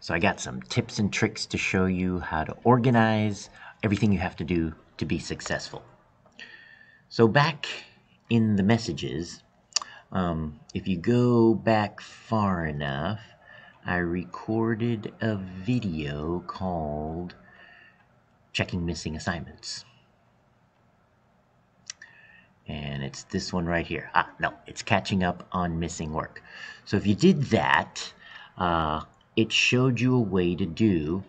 So I got some tips and tricks to show you how to organize everything you have to do to be successful. So back in the messages, um, if you go back far enough, I recorded a video called Checking Missing Assignments. And it's this one right here. Ah, no, it's catching up on missing work. So if you did that, uh, it showed you a way to do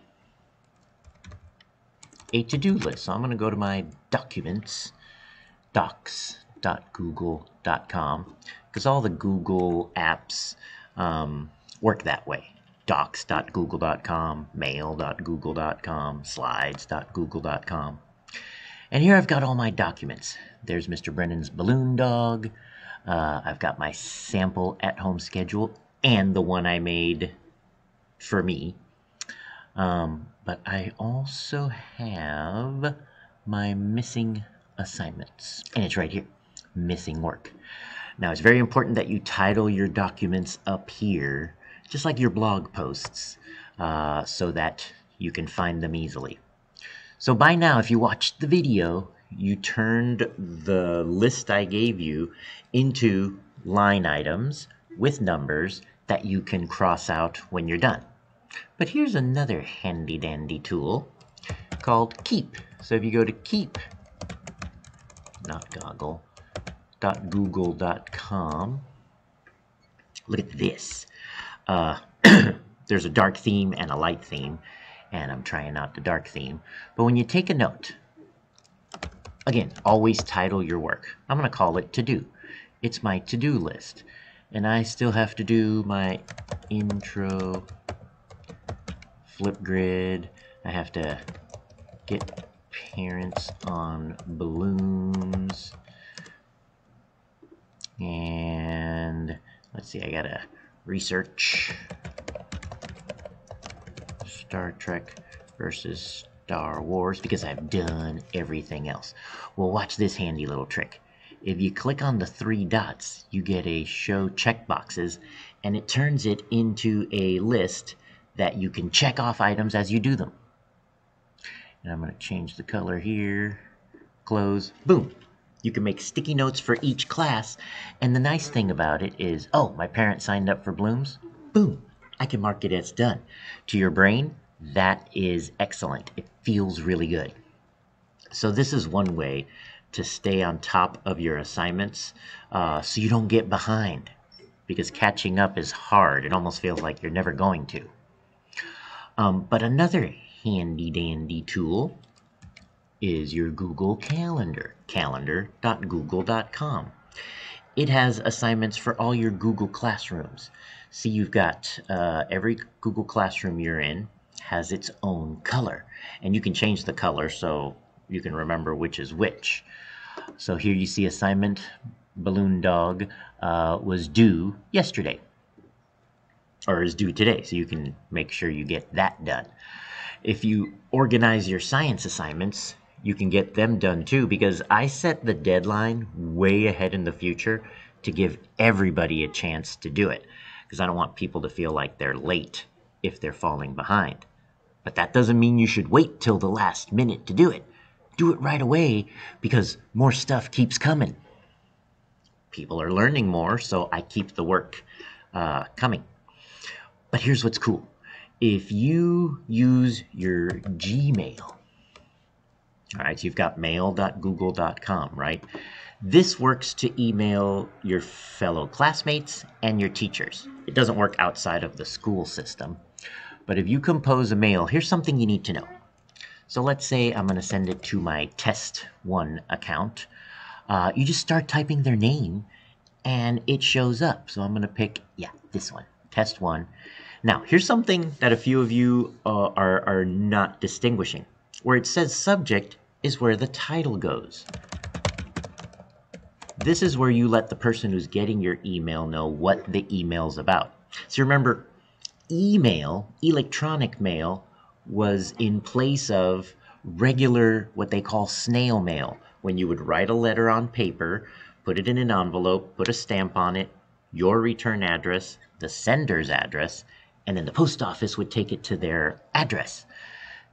a to-do list. So I'm going to go to my documents, docs.google.com, because all the Google apps um, work that way. docs.google.com, mail.google.com, slides.google.com. And here I've got all my documents. There's Mr. Brennan's balloon dog. Uh, I've got my sample at-home schedule and the one I made for me. Um, but I also have my missing assignments. And it's right here, missing work. Now it's very important that you title your documents up here, just like your blog posts, uh, so that you can find them easily. So by now, if you watched the video, you turned the list I gave you into line items with numbers that you can cross out when you're done. But here's another handy dandy tool called Keep. So if you go to keep, not goggle, dot google.com, look at this. Uh, there's a dark theme and a light theme, and I'm trying out the dark theme. But when you take a note, again, always title your work. I'm going to call it to do. It's my to do list. And I still have to do my intro Flipgrid. I have to get parents on Bloomz. And let's see, I gotta research Star Trek versus Star Wars because I've done everything else. Well, watch this handy little trick. If you click on the three dots, you get a show checkboxes and it turns it into a list that you can check off items as you do them. And I'm going to change the color here, close, boom. You can make sticky notes for each class. And the nice thing about it is, oh, my parent signed up for Bloomz, boom, I can mark it as done. To your brain, that is excellent. It feels really good. So this is one way to stay on top of your assignments uh, so you don't get behind because catching up is hard. It almost feels like you're never going to. Um, but another handy dandy tool is your Google Calendar, calendar.google.com. It has assignments for all your Google Classrooms. See, you've got uh, every Google Classroom you're in has its own color, and you can change the color so you can remember which is which. So here you see assignment balloon dog uh, was due yesterday or is due today. So you can make sure you get that done. If you organize your science assignments, you can get them done too because I set the deadline way ahead in the future to give everybody a chance to do it because I don't want people to feel like they're late if they're falling behind. But that doesn't mean you should wait till the last minute to do it. Do it right away because more stuff keeps coming. People are learning more, so I keep the work uh, coming. But here's what's cool. If you use your Gmail, all right, you've got mail.google.com, right? This works to email your fellow classmates and your teachers. It doesn't work outside of the school system. But if you compose a mail, here's something you need to know. So let's say I'm going to send it to my test one account. Uh, you just start typing their name and it shows up. So I'm going to pick, yeah, this one, test one. Now, here's something that a few of you uh, are, are not distinguishing. Where it says subject is where the title goes. This is where you let the person who's getting your email know what the email's about. So remember, email, electronic mail, was in place of regular, what they call snail mail, when you would write a letter on paper, put it in an envelope, put a stamp on it, your return address, the sender's address, and then the post office would take it to their address.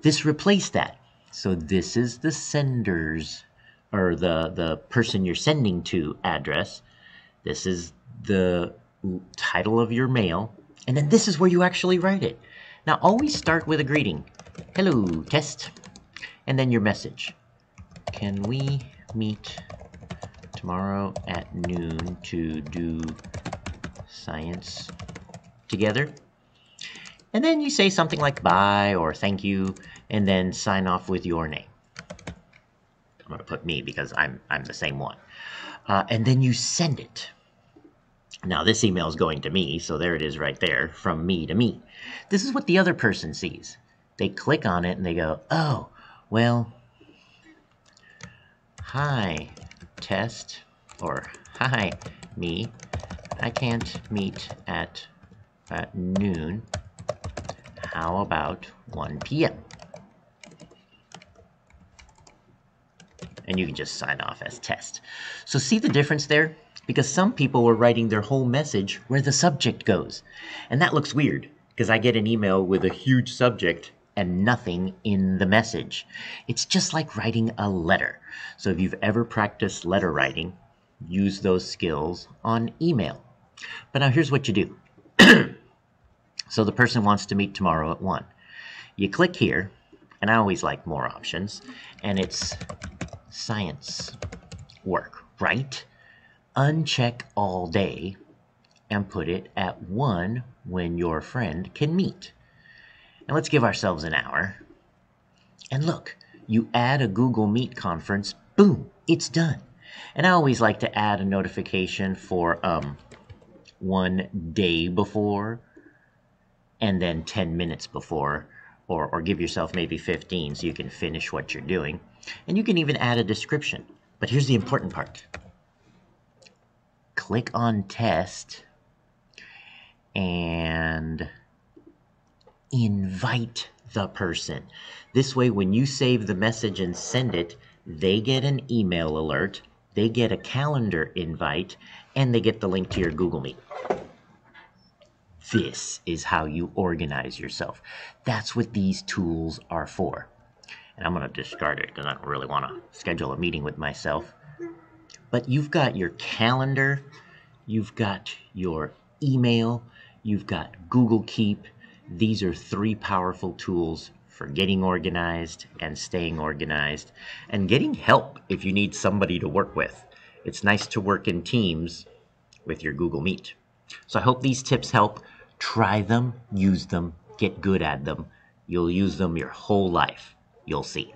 This replaced that. So this is the sender's or the the person you're sending to address. This is the title of your mail, and then this is where you actually write it. Now always start with a greeting. Hello, test. And then your message. Can we meet tomorrow at noon to do science together? And then you say something like bye or thank you, and then sign off with your name. I'm going to put me because I'm, I'm the same one. Uh, and then you send it. Now, this email is going to me, so there it is right there, from me to me. This is what the other person sees. They click on it and they go, oh, well, hi, test, or hi, me. I can't meet at, at noon how about 1 p.m.? And you can just sign off as test. So see the difference there? Because some people were writing their whole message where the subject goes. And that looks weird, because I get an email with a huge subject and nothing in the message. It's just like writing a letter. So if you've ever practiced letter writing, use those skills on email. But now here's what you do. So the person wants to meet tomorrow at 1. You click here, and I always like more options, and it's science work, right? Uncheck all day and put it at 1 when your friend can meet. Now let's give ourselves an hour. And look, you add a Google Meet conference, boom, it's done. And I always like to add a notification for um, one day before and then 10 minutes before or, or give yourself maybe 15 so you can finish what you're doing. And you can even add a description. But here's the important part. Click on test and invite the person. This way, when you save the message and send it, they get an email alert, they get a calendar invite, and they get the link to your Google Meet. This is how you organize yourself. That's what these tools are for. And I'm going to discard it because I don't really want to schedule a meeting with myself. But you've got your calendar, you've got your email, you've got Google Keep. These are three powerful tools for getting organized and staying organized and getting help if you need somebody to work with. It's nice to work in teams with your Google Meet. So I hope these tips help. Try them, use them, get good at them. You'll use them your whole life. You'll see.